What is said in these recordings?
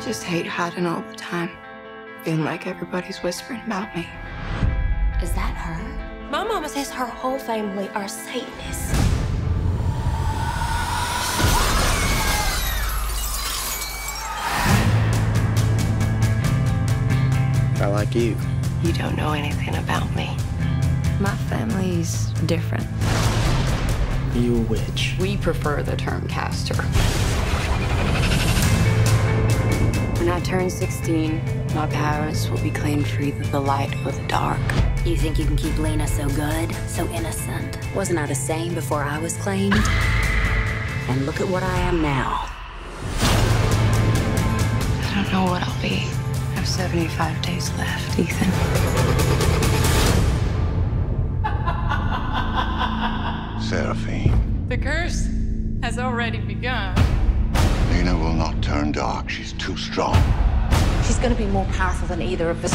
just hate hiding all the time. Feeling like everybody's whispering about me. Is that her? My mama says her whole family are Satanists. I like you. You don't know anything about me. My family's different. You a witch. We prefer the term caster. Turn 16, my powers will be claimed for either the light or the dark. You think you can keep Lena so good, so innocent? Wasn't I the same before I was claimed? And look at what I am now. I don't know what I'll be. I have 75 days left, Ethan. Sarafine, The curse has already begun. Lena will not turn dark. She's too strong. She's going to be more powerful than either of us.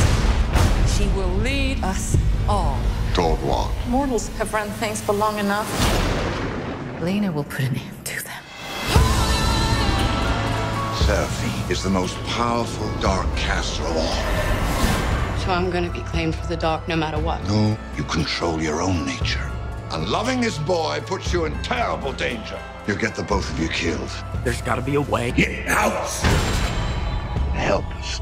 She will lead us all. Toward what? Mortals have run things for long enough. Lena will put an end to them. Sarafine is the most powerful dark caster of all. So I'm gonna be claimed for the dark no matter what. No, you control your own nature. And loving this boy puts you in terrible danger. You'll get the both of you killed. There's gotta be a way. Get out!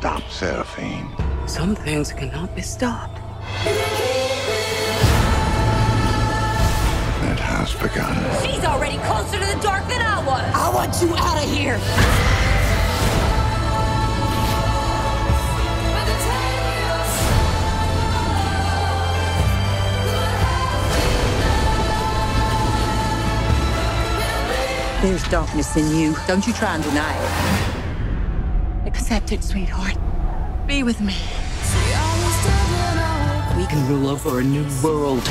Help stop Sarafine. Some things cannot be stopped. It has begun. She's already closer to the dark than I was. I want you out of here. There's darkness in you. Don't you try and deny it. Accept it, sweetheart. Be with me. We can rule over a new world.